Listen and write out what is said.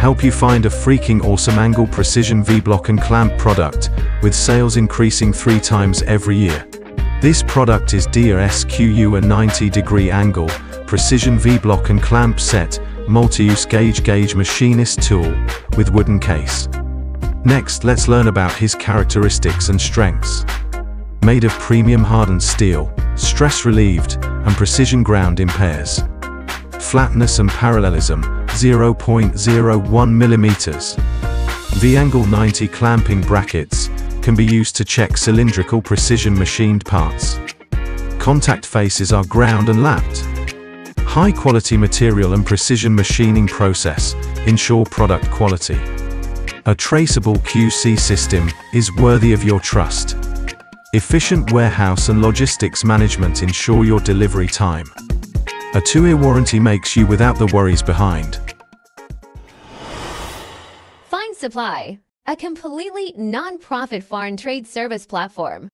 help you find a freaking awesome angle precision V-block and clamp product, with sales increasing three times every year. This product is DASQUA 90 degree angle, precision V-block and clamp set, multi-use gauge gauge machinist tool, with wooden case. Next, let's learn about his characteristics and strengths. Made of premium hardened steel, stress relieved, and precision ground in pairs. Flatness and parallelism, 0.01 millimeters. The Angle 90 clamping brackets can be used to check cylindrical precision machined parts. Contact faces are ground and lapped. High quality material and precision machining process ensure product quality. A traceable QC system is worthy of your trust. Efficient warehouse and logistics management ensure your delivery time. A two-year warranty makes you without the worries behind. Find Supply, a completely non-profit foreign trade service platform